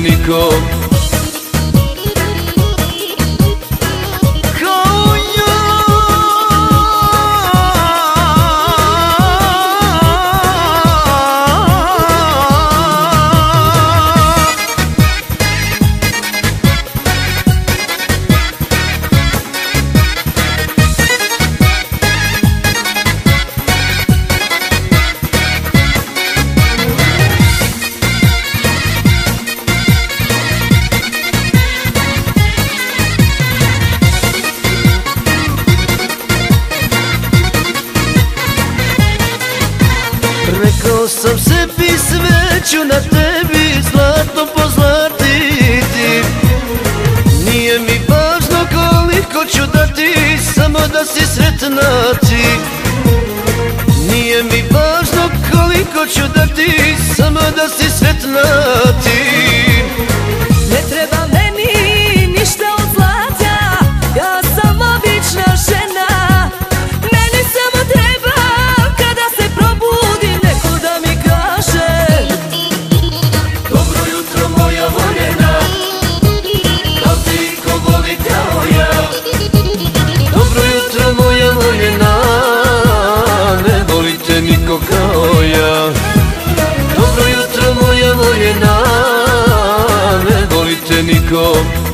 niko. sam sebi sveću na tebi zlato pozlatiti. Nije mi važno koliko ću dati, samo da si sretna ti. Nije mi važno koliko ću dati, samo da si sretna ti. niko.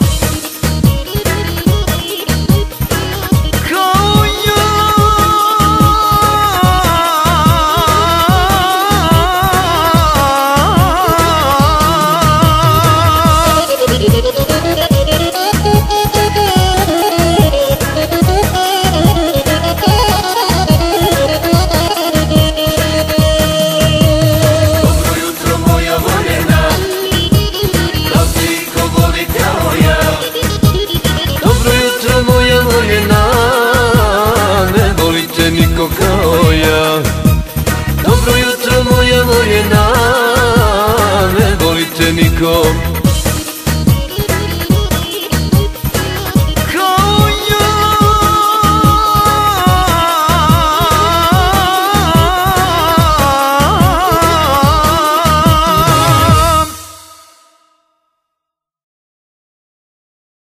niko kao ja. Dobro jutro moja vojena Ne volite niko?